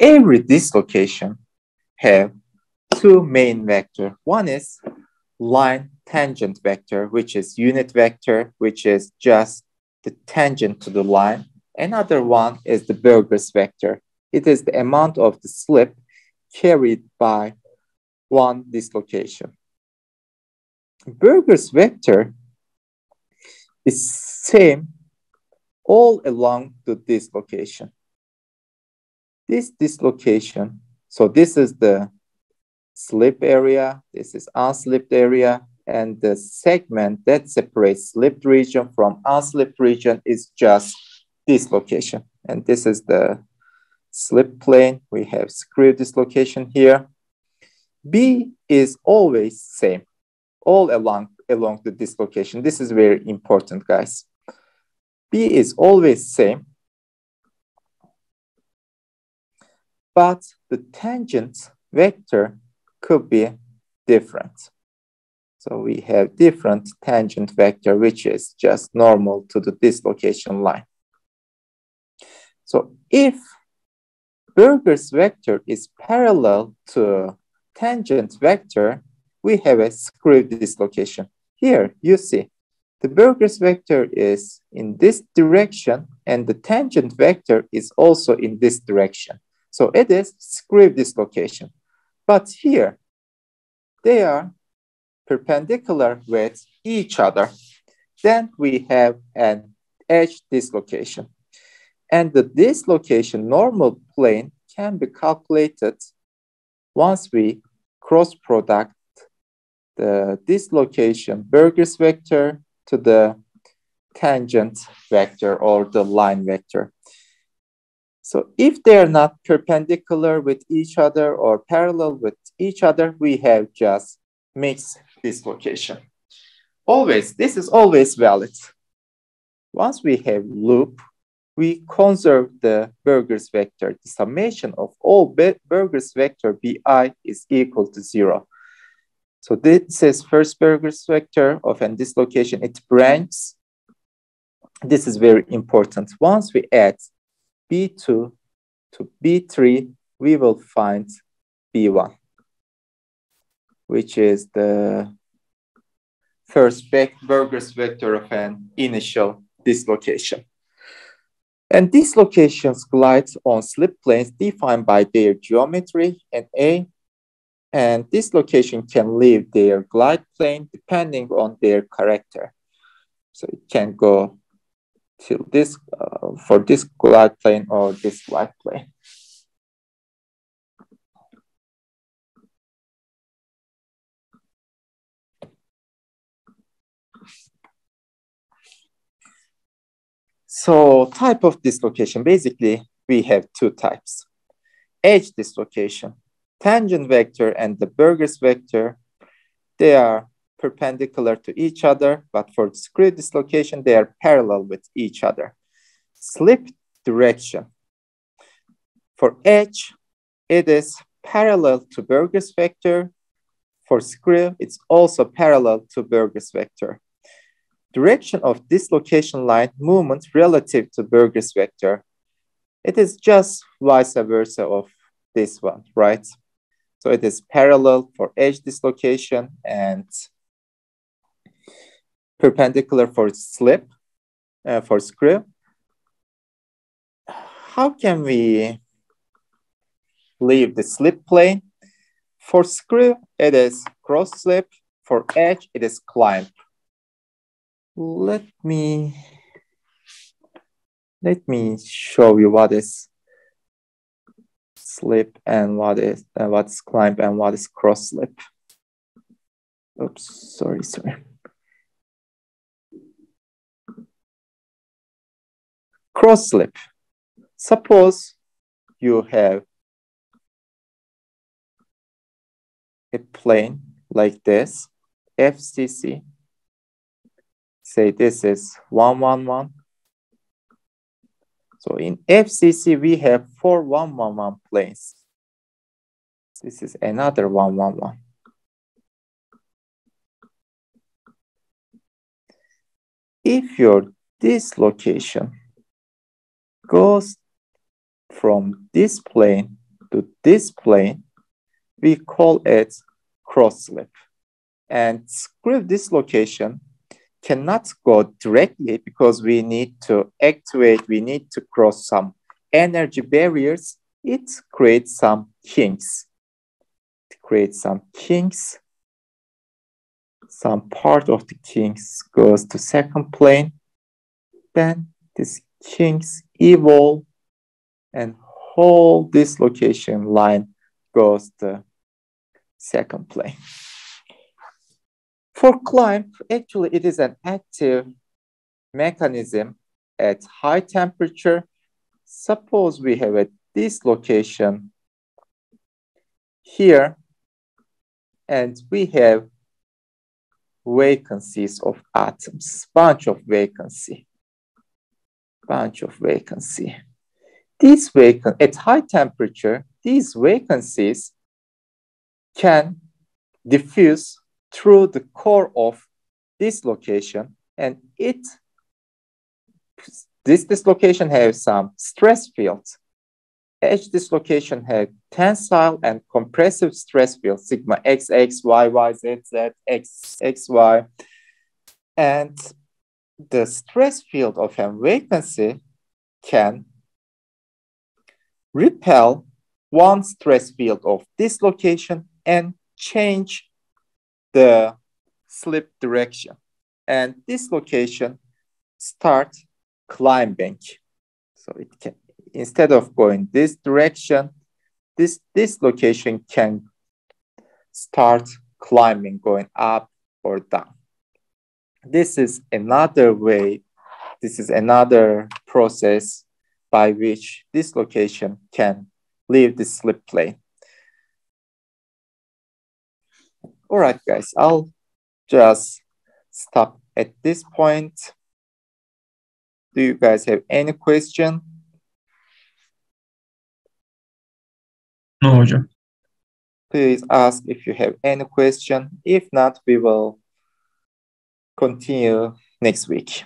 every dislocation have two main vector. One is line tangent vector, which is unit vector, which is just the tangent to the line. Another one is the Burgers vector. It is the amount of the slip carried by one dislocation. Burgers vector is same all along the dislocation. This dislocation, so this is the slip area, this is unslipped area, and the segment that separates slipped region from unslipped region is just dislocation. And this is the slip plane. We have screw dislocation here. B is always same all along, along the dislocation. This is very important, guys. B is always same, but the tangent vector could be different. So we have different tangent vector, which is just normal to the dislocation line. So if Burgers vector is parallel to tangent vector, we have a screw dislocation. Here you see the Burgers vector is in this direction and the tangent vector is also in this direction. So it is screw dislocation. But here they are perpendicular with each other. Then we have an edge dislocation. And the dislocation normal plane can be calculated once we cross product the dislocation Burgers vector to the tangent vector or the line vector. So if they are not perpendicular with each other or parallel with each other, we have just mixed dislocation. Always, this is always valid. Once we have loop, we conserve the Burgers vector. The summation of all Burgers vector bi is equal to zero. So this is first Burgers vector of an dislocation. It branches. This is very important. Once we add B2 to B3, we will find B1, which is the first Burgers vector of an initial dislocation. And dislocations glide on slip planes defined by their geometry and A and dislocation can leave their glide plane depending on their character. So it can go to this uh, for this glide plane or this glide plane. So type of dislocation, basically we have two types. Edge dislocation, tangent vector and the Burgers vector, they are perpendicular to each other, but for screw dislocation, they are parallel with each other. Slip direction. For edge, it is parallel to Burgers vector. For screw, it's also parallel to Burgers vector. Direction of dislocation line movement relative to Burgers vector. It is just vice versa of this one, right? So it is parallel for edge dislocation and perpendicular for slip, uh, for screw. How can we leave the slip plane? For screw, it is cross slip. For edge, it is climb. Let me let me show you what is slip and what is uh, what's climb and what is cross slip. Oops, sorry, sorry. Cross slip. Suppose you have a plane like this, FCC. Say this is 111 so in FCC, we have four 111 planes. This is another 111. If your dislocation goes from this plane to this plane, we call it cross slip. And screw dislocation cannot go directly because we need to activate, we need to cross some energy barriers. It creates some kinks. It creates some kinks. Some part of the kinks goes to second plane. Then these kinks evolve and whole dislocation line goes to second plane. For climb, actually it is an active mechanism at high temperature. Suppose we have a dislocation here and we have vacancies of atoms, bunch of vacancy, bunch of vacancy. These vacant at high temperature, these vacancies can diffuse through the core of dislocation and it this dislocation has some stress fields. Each dislocation has tensile and compressive stress fields, sigma x, x, y, y, z, z, x, x, y. And the stress field of a vacancy can repel one stress field of dislocation and change the slip direction. And dislocation start climbing. So it can, instead of going this direction, this, dislocation can start climbing, going up or down. This is another way, this is another process by which dislocation can leave the slip plane. All right, guys, I'll just stop at this point. Do you guys have any question? No, hocam. Please ask if you have any question. If not, we will continue next week.